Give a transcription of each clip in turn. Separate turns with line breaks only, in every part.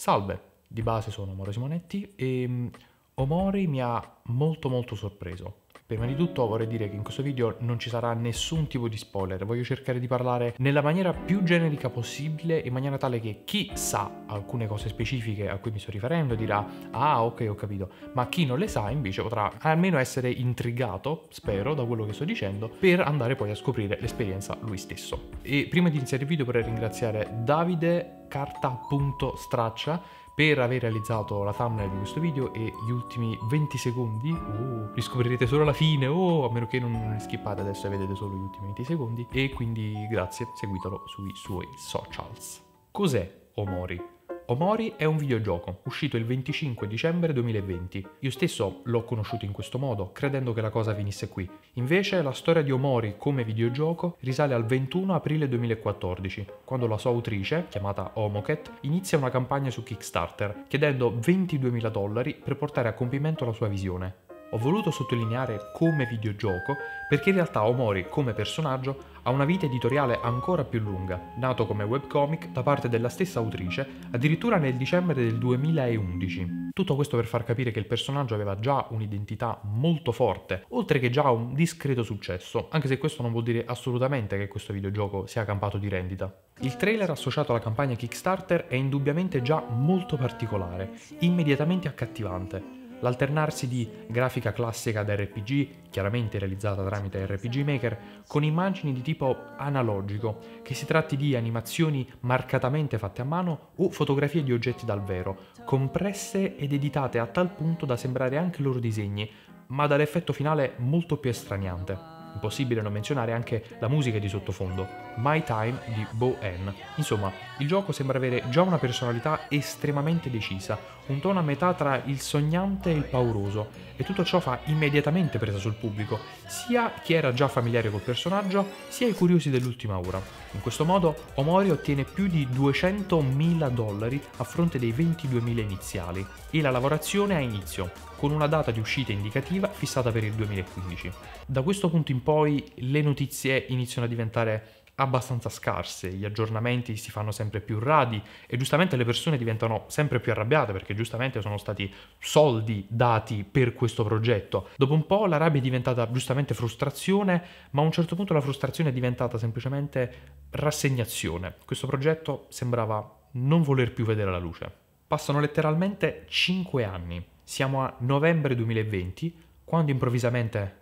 Salve, di base sono Moro Simonetti e mm, Omori mi ha molto molto sorpreso. Prima di tutto vorrei dire che in questo video non ci sarà nessun tipo di spoiler, voglio cercare di parlare nella maniera più generica possibile in maniera tale che chi sa alcune cose specifiche a cui mi sto riferendo dirà ah ok ho capito, ma chi non le sa invece potrà almeno essere intrigato, spero, da quello che sto dicendo, per andare poi a scoprire l'esperienza lui stesso. E prima di iniziare il video vorrei ringraziare Davide carta.straccia per aver realizzato la thumbnail di questo video e gli ultimi 20 secondi, oh, li scoprirete solo alla fine, oh, a meno che non li skippate adesso e vedete solo gli ultimi 20 secondi, e quindi grazie, seguitelo sui suoi socials. Cos'è Omori? Omori è un videogioco, uscito il 25 dicembre 2020. Io stesso l'ho conosciuto in questo modo, credendo che la cosa finisse qui. Invece la storia di Omori come videogioco risale al 21 aprile 2014, quando la sua autrice, chiamata Omoket, inizia una campagna su Kickstarter, chiedendo 22.000 dollari per portare a compimento la sua visione. Ho voluto sottolineare come videogioco perché in realtà Omori come personaggio ha una vita editoriale ancora più lunga, nato come webcomic da parte della stessa autrice addirittura nel dicembre del 2011. Tutto questo per far capire che il personaggio aveva già un'identità molto forte, oltre che già un discreto successo, anche se questo non vuol dire assolutamente che questo videogioco sia campato di rendita. Il trailer associato alla campagna Kickstarter è indubbiamente già molto particolare, immediatamente accattivante l'alternarsi di grafica classica da RPG, chiaramente realizzata tramite RPG Maker, con immagini di tipo analogico, che si tratti di animazioni marcatamente fatte a mano o fotografie di oggetti dal vero, compresse ed editate a tal punto da sembrare anche loro disegni, ma dall'effetto finale molto più estraniante. Impossibile non menzionare anche la musica di sottofondo, My Time di Bo N. Insomma, il gioco sembra avere già una personalità estremamente decisa, un tono a metà tra il sognante e il pauroso, e tutto ciò fa immediatamente presa sul pubblico, sia chi era già familiare col personaggio, sia i curiosi dell'ultima ora. In questo modo Omori ottiene più di 200.000 dollari a fronte dei 22.000 iniziali, e la lavorazione ha inizio, con una data di uscita indicativa fissata per il 2015. Da questo punto in poi le notizie iniziano a diventare abbastanza scarse, gli aggiornamenti si fanno sempre più radi e giustamente le persone diventano sempre più arrabbiate perché giustamente sono stati soldi dati per questo progetto. Dopo un po' la rabbia è diventata giustamente frustrazione, ma a un certo punto la frustrazione è diventata semplicemente rassegnazione. Questo progetto sembrava non voler più vedere la luce. Passano letteralmente 5 anni. Siamo a novembre 2020, quando improvvisamente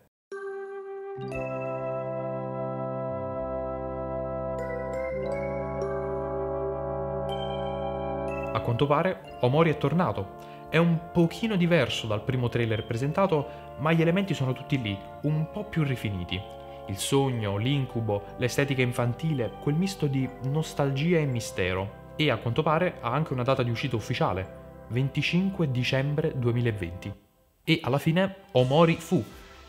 A quanto pare, Omori è tornato. È un pochino diverso dal primo trailer presentato, ma gli elementi sono tutti lì, un po' più rifiniti. Il sogno, l'incubo, l'estetica infantile, quel misto di nostalgia e mistero. E a quanto pare ha anche una data di uscita ufficiale, 25 dicembre 2020. E alla fine Omori fu.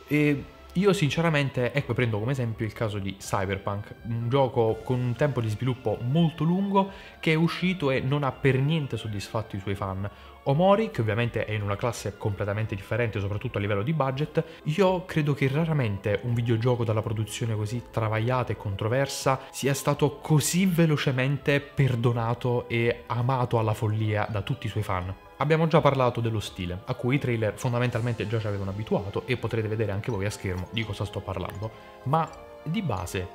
E io sinceramente, ecco prendo come esempio il caso di Cyberpunk, un gioco con un tempo di sviluppo molto lungo che è uscito e non ha per niente soddisfatto i suoi fan. Omori, che ovviamente è in una classe completamente differente, soprattutto a livello di budget, io credo che raramente un videogioco dalla produzione così travagliata e controversa sia stato così velocemente perdonato e amato alla follia da tutti i suoi fan. Abbiamo già parlato dello stile, a cui i trailer fondamentalmente già ci avevano abituato e potrete vedere anche voi a schermo di cosa sto parlando, ma di base,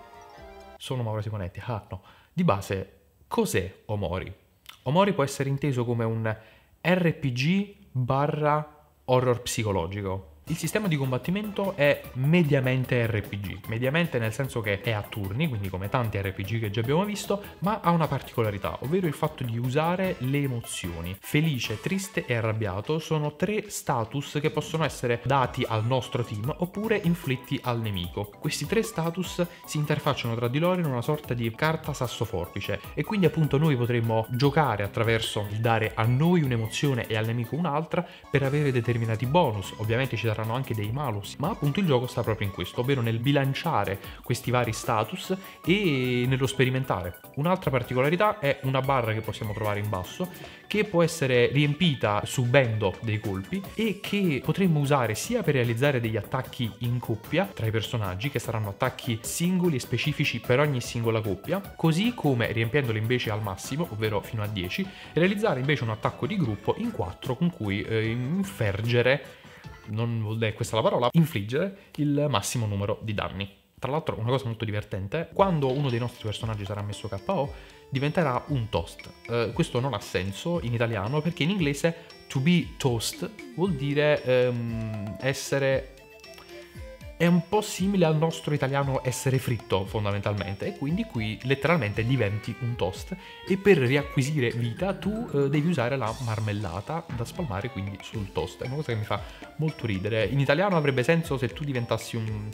sono Mauro Simonetti, ah no, di base cos'è Omori? Omori può essere inteso come un RPG barra horror psicologico, il sistema di combattimento è mediamente RPG, mediamente nel senso che è a turni, quindi come tanti RPG che già abbiamo visto, ma ha una particolarità, ovvero il fatto di usare le emozioni. Felice, triste e arrabbiato sono tre status che possono essere dati al nostro team oppure inflitti al nemico. Questi tre status si interfacciano tra di loro in una sorta di carta sassoforbice e quindi appunto noi potremmo giocare attraverso il dare a noi un'emozione e al nemico un'altra per avere determinati bonus. Ovviamente ci saranno anche dei malus, ma appunto il gioco sta proprio in questo, ovvero nel bilanciare questi vari status e nello sperimentare. Un'altra particolarità è una barra che possiamo trovare in basso che può essere riempita subendo dei colpi e che potremmo usare sia per realizzare degli attacchi in coppia tra i personaggi, che saranno attacchi singoli e specifici per ogni singola coppia, così come riempiendoli invece al massimo, ovvero fino a 10, realizzare invece un attacco di gruppo in 4 con cui eh, infergere non vuol dire questa la parola, infliggere il massimo numero di danni. Tra l'altro, una cosa molto divertente, quando uno dei nostri personaggi sarà messo KO, diventerà un toast. Uh, questo non ha senso in italiano perché in inglese to be toast vuol dire um, essere è un po' simile al nostro italiano essere fritto fondamentalmente e quindi qui letteralmente diventi un toast e per riacquisire vita tu eh, devi usare la marmellata da spalmare quindi sul toast. È una cosa che mi fa molto ridere. In italiano avrebbe senso se tu diventassi un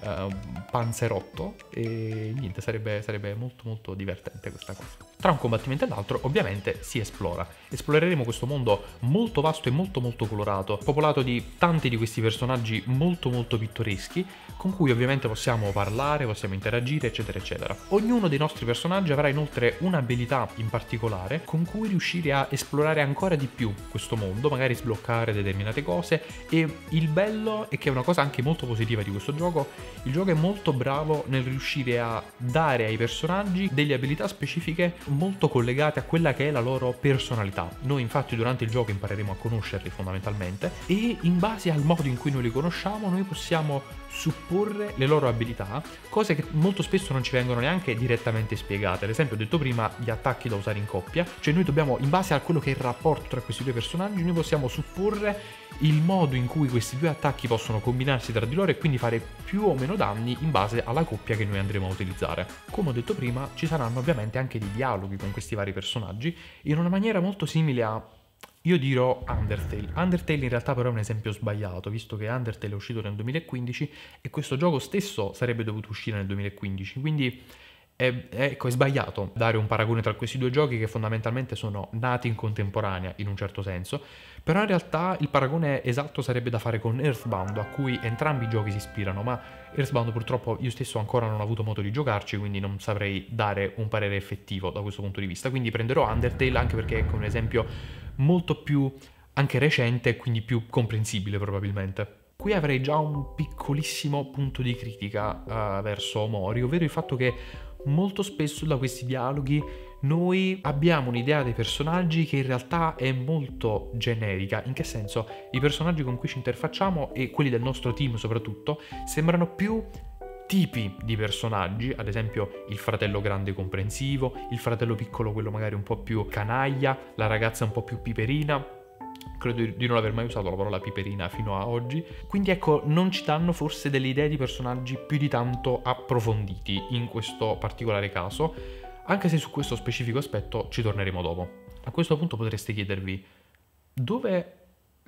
uh, panzerotto e niente, sarebbe, sarebbe molto molto divertente questa cosa. Tra un combattimento e l'altro ovviamente si esplora. Esploreremo questo mondo molto vasto e molto molto colorato, popolato di tanti di questi personaggi molto molto pittoreschi, con cui ovviamente possiamo parlare, possiamo interagire, eccetera eccetera. Ognuno dei nostri personaggi avrà inoltre un'abilità in particolare con cui riuscire a esplorare ancora di più questo mondo, magari sbloccare determinate cose e il bello è che è una cosa anche molto positiva di questo gioco, il gioco è molto bravo nel riuscire a dare ai personaggi delle abilità specifiche molto collegate a quella che è la loro personalità. Noi infatti durante il gioco impareremo a conoscerli fondamentalmente e in base al modo in cui noi li conosciamo noi possiamo supporre le loro abilità, cose che molto spesso non ci vengono neanche direttamente spiegate. Ad esempio, ho detto prima, gli attacchi da usare in coppia, cioè noi dobbiamo, in base a quello che è il rapporto tra questi due personaggi, noi possiamo supporre il modo in cui questi due attacchi possono combinarsi tra di loro e quindi fare più o meno danni in base alla coppia che noi andremo a utilizzare. Come ho detto prima, ci saranno ovviamente anche dei dialoghi con questi vari personaggi in una maniera molto simile a io dirò Undertale. Undertale in realtà però è un esempio sbagliato, visto che Undertale è uscito nel 2015 e questo gioco stesso sarebbe dovuto uscire nel 2015, quindi è, ecco, è sbagliato dare un paragone tra questi due giochi che fondamentalmente sono nati in contemporanea in un certo senso, però in realtà il paragone esatto sarebbe da fare con Earthbound, a cui entrambi i giochi si ispirano, ma Earthbound purtroppo io stesso ancora non ho avuto modo di giocarci, quindi non saprei dare un parere effettivo da questo punto di vista, quindi prenderò Undertale anche perché è un esempio molto più anche recente e quindi più comprensibile probabilmente. Qui avrei già un piccolissimo punto di critica uh, verso Omori, ovvero il fatto che molto spesso da questi dialoghi noi abbiamo un'idea dei personaggi che in realtà è molto generica. In che senso? I personaggi con cui ci interfacciamo e quelli del nostro team soprattutto sembrano più tipi di personaggi, ad esempio il fratello grande comprensivo, il fratello piccolo quello magari un po' più canaglia, la ragazza un po' più piperina, credo di non aver mai usato la parola piperina fino a oggi. Quindi ecco, non ci danno forse delle idee di personaggi più di tanto approfonditi in questo particolare caso, anche se su questo specifico aspetto ci torneremo dopo. A questo punto potreste chiedervi dove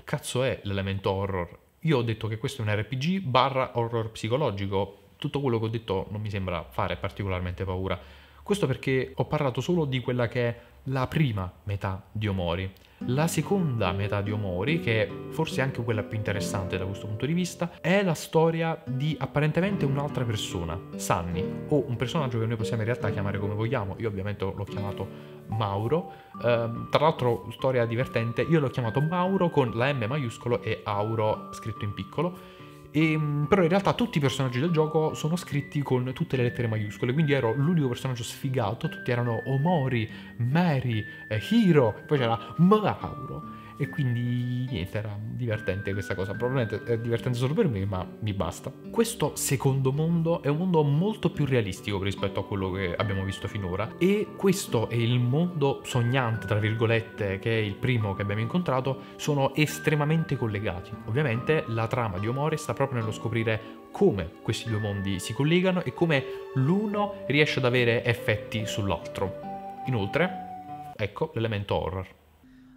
cazzo è l'elemento horror? Io ho detto che questo è un RPG barra horror psicologico, tutto quello che ho detto non mi sembra fare particolarmente paura. Questo perché ho parlato solo di quella che è la prima metà di Omori. La seconda metà di Omori, che è forse anche quella più interessante da questo punto di vista, è la storia di apparentemente un'altra persona, Sunny, o un personaggio che noi possiamo in realtà chiamare come vogliamo. Io ovviamente l'ho chiamato Mauro. Um, tra l'altro, storia divertente, io l'ho chiamato Mauro con la M maiuscolo e Auro scritto in piccolo e, ehm, però in realtà tutti i personaggi del gioco sono scritti con tutte le lettere maiuscole, quindi ero l'unico personaggio sfigato, tutti erano Omori, Mary, eh, Hiro, poi c'era Mauro. E quindi niente, era divertente questa cosa. Probabilmente è divertente solo per me, ma mi basta. Questo secondo mondo è un mondo molto più realistico rispetto a quello che abbiamo visto finora. E questo e il mondo sognante, tra virgolette, che è il primo che abbiamo incontrato, sono estremamente collegati. Ovviamente la trama di Omore sta proprio nello scoprire come questi due mondi si collegano e come l'uno riesce ad avere effetti sull'altro. Inoltre, ecco l'elemento horror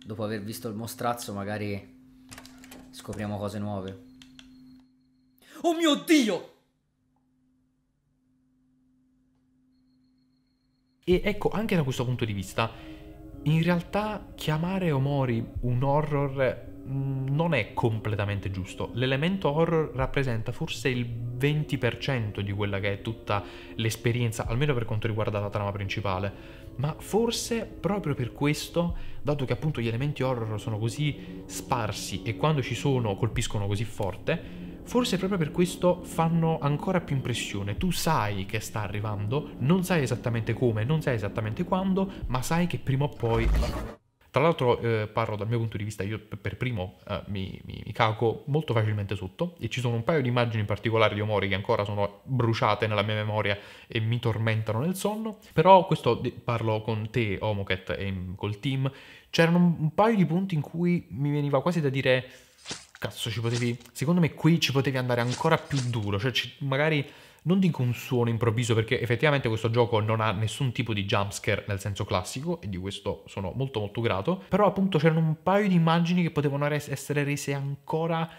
dopo aver visto il mostrazzo magari scopriamo cose nuove. Oh mio Dio!
E ecco, anche da questo punto di vista, in realtà chiamare Omori un horror mm, non è completamente giusto. L'elemento horror rappresenta forse il 20% di quella che è tutta l'esperienza, almeno per quanto riguarda la trama principale. Ma forse proprio per questo, dato che appunto gli elementi horror sono così sparsi e quando ci sono colpiscono così forte, forse proprio per questo fanno ancora più impressione. Tu sai che sta arrivando, non sai esattamente come, non sai esattamente quando, ma sai che prima o poi tra l'altro eh, parlo dal mio punto di vista, io per primo eh, mi, mi, mi, cago molto facilmente sotto e ci sono un paio di immagini in particolare di Omori che ancora sono bruciate nella mia memoria e mi tormentano nel sonno, però questo parlo con te, Omoket, e col team, c'erano un, un paio di punti in cui mi veniva quasi da dire, cazzo ci potevi, secondo me qui ci potevi andare ancora più duro, cioè ci, magari non dico un suono improvviso perché effettivamente questo gioco non ha nessun tipo di jumpscare nel senso classico e di questo sono molto molto grato, però appunto c'erano un paio di immagini che potevano essere rese ancora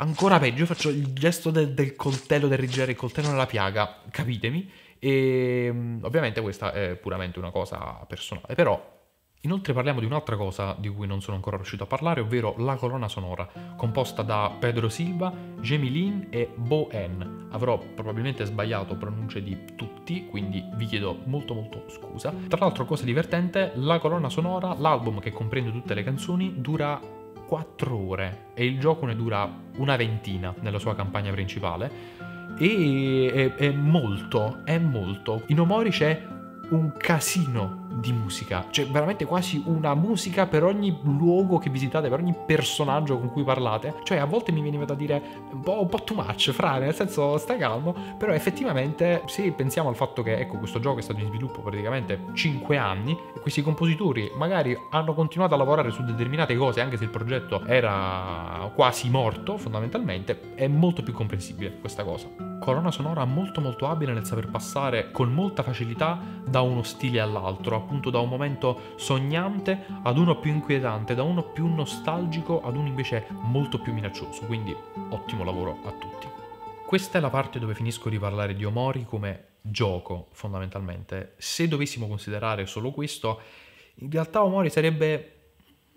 ancora peggio, io faccio il gesto del, del coltello, del rigere il coltello nella piaga, capitemi, e mm, ovviamente questa è puramente una cosa personale, però Inoltre parliamo di un'altra cosa di cui non sono ancora riuscito a parlare, ovvero la colonna sonora, composta da Pedro Silva, Jamie Lin e Bo En. Avrò probabilmente sbagliato pronunce di tutti, quindi vi chiedo molto molto scusa. Tra l'altro, cosa divertente, la colonna sonora, l'album che comprende tutte le canzoni, dura 4 ore e il gioco ne dura una ventina nella sua campagna principale. E è, è molto, è molto. In Omori c'è un casino di musica, cioè veramente quasi una musica per ogni luogo che visitate, per ogni personaggio con cui parlate. Cioè a volte mi veniva da dire un po', un po too much, fra, nel senso stai calmo, però effettivamente se pensiamo al fatto che ecco questo gioco è stato in sviluppo praticamente 5 anni e questi compositori magari hanno continuato a lavorare su determinate cose anche se il progetto era quasi morto fondamentalmente, è molto più comprensibile questa cosa. Colonna sonora molto molto abile nel saper passare con molta facilità da uno stile all'altro, appunto da un momento sognante ad uno più inquietante, da uno più nostalgico ad uno invece molto più minaccioso, quindi ottimo lavoro a tutti. Questa è la parte dove finisco di parlare di Omori come gioco, fondamentalmente. Se dovessimo considerare solo questo, in realtà Omori sarebbe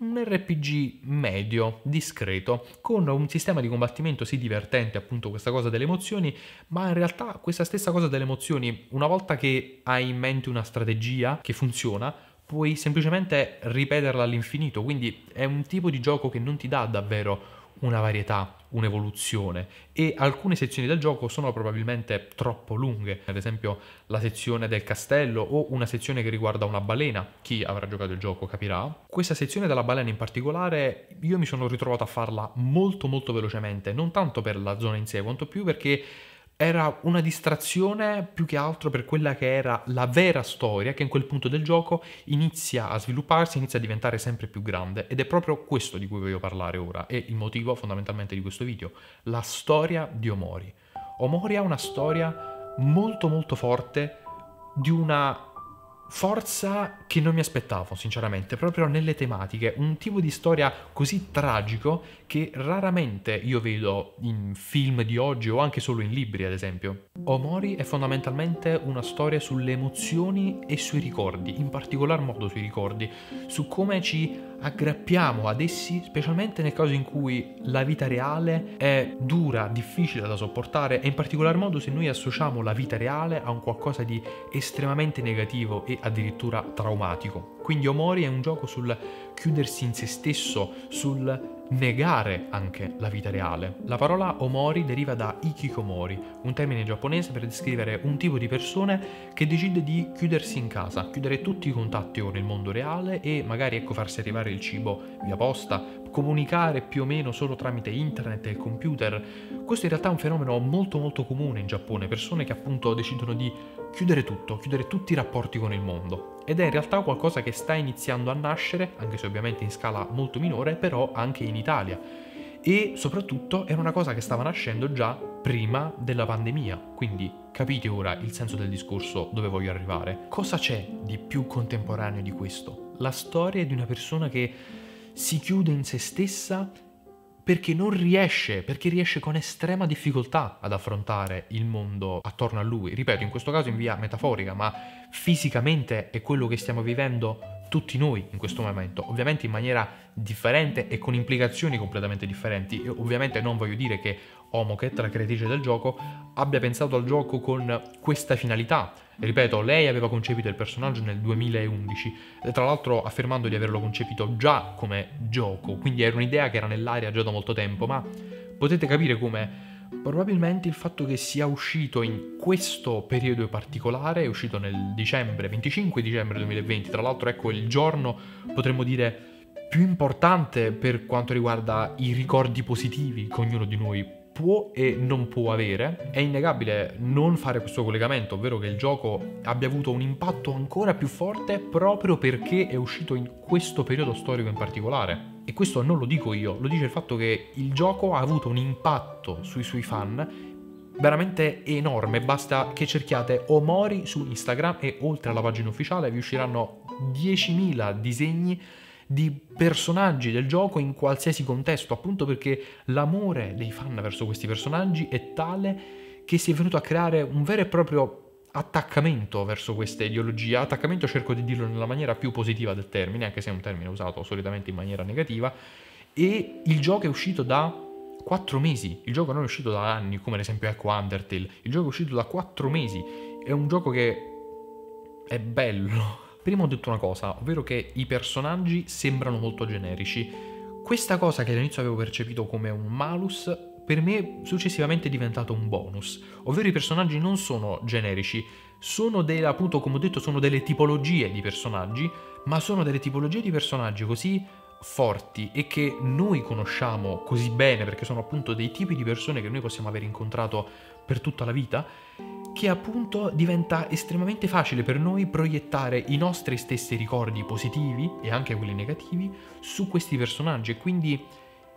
un RPG medio, discreto, con un sistema di combattimento sì divertente, appunto questa cosa delle emozioni, ma in realtà questa stessa cosa delle emozioni, una volta che hai in mente una strategia che funziona, puoi semplicemente ripeterla all'infinito, quindi è un tipo di gioco che non ti dà davvero una varietà, un'evoluzione. E alcune sezioni del gioco sono probabilmente troppo lunghe, ad esempio la sezione del castello o una sezione che riguarda una balena, chi avrà giocato il gioco capirà. Questa sezione della balena in particolare io mi sono ritrovato a farla molto molto velocemente, non tanto per la zona in sé quanto più perché era una distrazione più che altro per quella che era la vera storia che in quel punto del gioco inizia a svilupparsi, inizia a diventare sempre più grande ed è proprio questo di cui voglio parlare ora e il motivo fondamentalmente di questo video, la storia di Omori. Omori ha una storia molto molto forte di una forza che non mi aspettavo, sinceramente, proprio nelle tematiche, un tipo di storia così tragico che raramente io vedo in film di oggi o anche solo in libri, ad esempio. Omori è fondamentalmente una storia sulle emozioni e sui ricordi, in particolar modo sui ricordi, su come ci aggrappiamo ad essi, specialmente nel caso in cui la vita reale è dura, difficile da sopportare e in particolar modo se noi associamo la vita reale a un qualcosa di estremamente negativo e addirittura traumatico. Quindi Omori è un gioco sul chiudersi in se stesso, sul negare anche la vita reale. La parola omori deriva da ikikomori, un termine giapponese per descrivere un tipo di persone che decide di chiudersi in casa, chiudere tutti i contatti con il mondo reale e magari ecco farsi arrivare il cibo via posta, comunicare più o meno solo tramite internet e il computer. Questo in realtà è un fenomeno molto molto comune in Giappone, persone che appunto decidono di chiudere tutto, chiudere tutti i rapporti con il mondo. Ed è in realtà qualcosa che sta iniziando a nascere, anche se ovviamente in scala molto minore, però anche in Italia. E soprattutto era una cosa che stava nascendo già prima della pandemia, quindi capite ora il senso del discorso dove voglio arrivare. Cosa c'è di più contemporaneo di questo? La storia di una persona che si chiude in se stessa perché non riesce, perché riesce con estrema difficoltà ad affrontare il mondo attorno a lui. Ripeto, in questo caso in via metaforica, ma fisicamente è quello che stiamo vivendo tutti noi in questo momento, ovviamente in maniera differente e con implicazioni completamente differenti. E ovviamente non voglio dire che Omoket, la creatrice del gioco, abbia pensato al gioco con questa finalità. Ripeto, lei aveva concepito il personaggio nel 2011, tra l'altro affermando di averlo concepito già come gioco, quindi era un'idea che era nell'aria già da molto tempo, ma potete capire come probabilmente il fatto che sia uscito in questo periodo particolare, è uscito nel dicembre, 25 dicembre 2020, tra l'altro ecco il giorno potremmo dire più importante per quanto riguarda i ricordi positivi che ognuno di noi può e non può avere, è innegabile non fare questo collegamento, ovvero che il gioco abbia avuto un impatto ancora più forte proprio perché è uscito in questo periodo storico in particolare. E questo non lo dico io, lo dice il fatto che il gioco ha avuto un impatto sui suoi fan veramente enorme, basta che cerchiate Omori su Instagram e oltre alla pagina ufficiale vi usciranno 10.000 disegni di personaggi del gioco in qualsiasi contesto, appunto perché l'amore dei fan verso questi personaggi è tale che si è venuto a creare un vero e proprio attaccamento verso questa ideologia. Attaccamento cerco di dirlo nella maniera più positiva del termine, anche se è un termine usato solitamente in maniera negativa. E il gioco è uscito da 4 mesi. Il gioco non è uscito da anni, come ad esempio ecco Undertale. Il gioco è uscito da 4 mesi. È un gioco che è bello. Prima ho detto una cosa, ovvero che i personaggi sembrano molto generici. Questa cosa che all'inizio avevo percepito come un malus, per me successivamente è diventato un bonus. Ovvero i personaggi non sono generici, sono delle, appunto, come ho detto, sono delle tipologie di personaggi, ma sono delle tipologie di personaggi così forti e che noi conosciamo così bene perché sono appunto dei tipi di persone che noi possiamo aver incontrato per tutta la vita che appunto diventa estremamente facile per noi proiettare i nostri stessi ricordi positivi e anche quelli negativi su questi personaggi. E quindi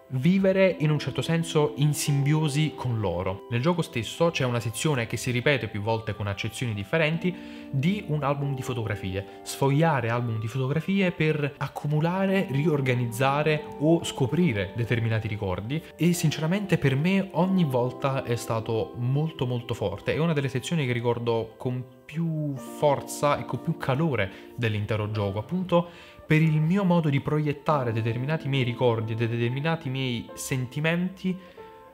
vivere in un certo senso in simbiosi con loro. Nel gioco stesso c'è una sezione che si ripete più volte con accezioni differenti di un album di fotografie. Sfogliare album di fotografie per accumulare, riorganizzare o scoprire determinati ricordi e sinceramente per me ogni volta è stato molto molto forte. È una delle sezioni che ricordo con più forza e con più calore dell'intero gioco, appunto per il mio modo di proiettare determinati miei ricordi e determinati miei sentimenti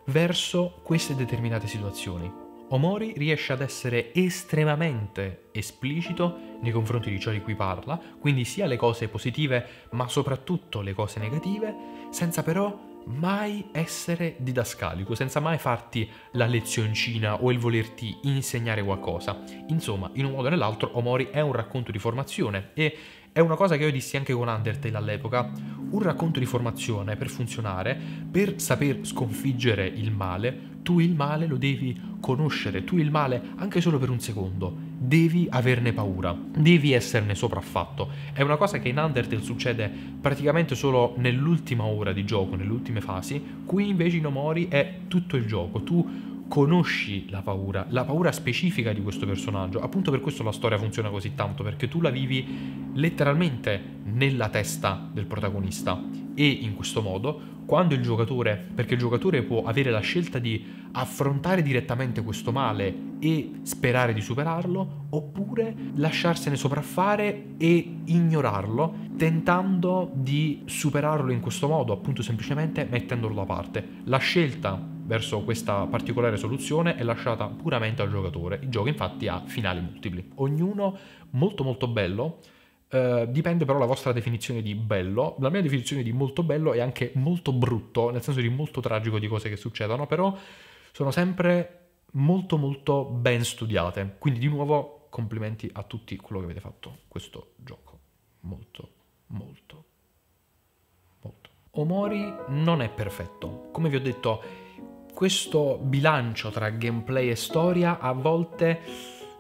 verso queste determinate situazioni. Omori riesce ad essere estremamente esplicito nei confronti di ciò di cui parla, quindi sia le cose positive ma soprattutto le cose negative, senza però mai essere didascalico, senza mai farti la lezioncina o il volerti insegnare qualcosa. Insomma, in un modo o nell'altro, Omori è un racconto di formazione e è una cosa che io dissi anche con Undertale all'epoca. Un racconto di formazione per funzionare, per saper sconfiggere il male, tu il male lo devi conoscere, tu il male anche solo per un secondo. Devi averne paura, devi esserne sopraffatto. È una cosa che in Undertale succede praticamente solo nell'ultima ora di gioco, nelle ultime fasi. Qui invece in Omori è tutto il gioco. Tu conosci la paura, la paura specifica di questo personaggio. Appunto per questo la storia funziona così tanto, perché tu la vivi letteralmente nella testa del protagonista. E in questo modo, quando il giocatore, perché il giocatore può avere la scelta di affrontare direttamente questo male e sperare di superarlo, oppure lasciarsene sopraffare e ignorarlo, tentando di superarlo in questo modo, appunto semplicemente mettendolo da parte. La scelta verso questa particolare soluzione è lasciata puramente al giocatore. Il gioco infatti ha finali multipli. Ognuno molto molto bello. Uh, dipende però la vostra definizione di bello. La mia definizione di molto bello è anche molto brutto, nel senso di molto tragico di cose che succedono, però sono sempre molto molto ben studiate. Quindi di nuovo complimenti a tutti quello che avete fatto questo gioco. Molto, molto, molto. Omori non è perfetto. Come vi ho detto, questo bilancio tra gameplay e storia a volte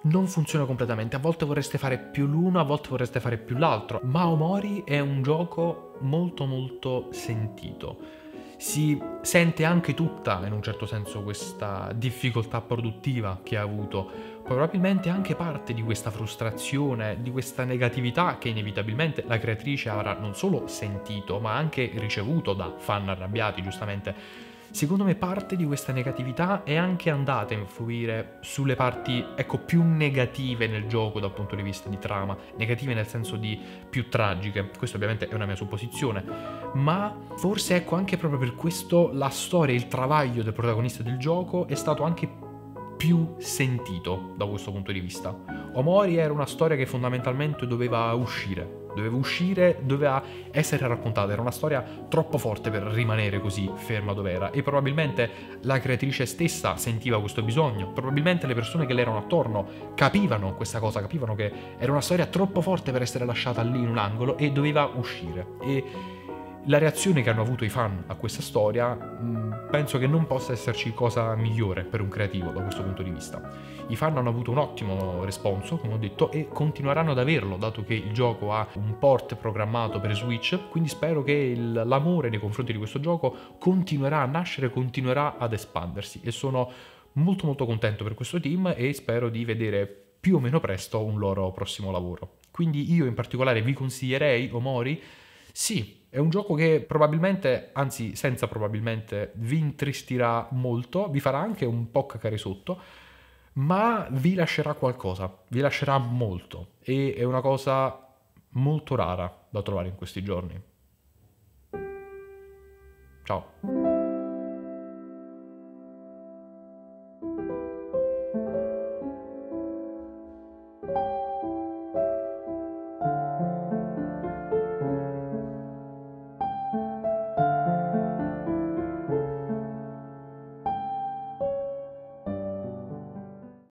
non funziona completamente, a volte vorreste fare più l'uno, a volte vorreste fare più l'altro, ma Omori è un gioco molto molto sentito. Si sente anche tutta, in un certo senso, questa difficoltà produttiva che ha avuto, probabilmente anche parte di questa frustrazione, di questa negatività che inevitabilmente la creatrice avrà non solo sentito, ma anche ricevuto da fan arrabbiati, giustamente secondo me parte di questa negatività è anche andata a influire sulle parti, ecco, più negative nel gioco dal punto di vista di trama, negative nel senso di più tragiche. Questo ovviamente è una mia supposizione, ma forse ecco anche proprio per questo la storia, il travaglio del protagonista del gioco è stato anche più sentito da questo punto di vista. Omori era una storia che fondamentalmente doveva uscire, doveva uscire, doveva essere raccontata, era una storia troppo forte per rimanere così ferma dove era. E probabilmente la creatrice stessa sentiva questo bisogno, probabilmente le persone che le erano attorno capivano questa cosa, capivano che era una storia troppo forte per essere lasciata lì in un angolo e doveva uscire. E la reazione che hanno avuto i fan a questa storia mh, penso che non possa esserci cosa migliore per un creativo da questo punto di vista. I fan hanno avuto un ottimo responso, come ho detto, e continueranno ad averlo, dato che il gioco ha un port programmato per Switch, quindi spero che l'amore nei confronti di questo gioco continuerà a nascere, continuerà ad espandersi e sono molto molto contento per questo team e spero di vedere più o meno presto un loro prossimo lavoro. Quindi io in particolare vi consiglierei Omori sì, è un gioco che probabilmente, anzi senza probabilmente, vi intristirà molto, vi farà anche un po' cacare sotto, ma vi lascerà qualcosa, vi lascerà molto e è una cosa molto rara da trovare in questi giorni. Ciao.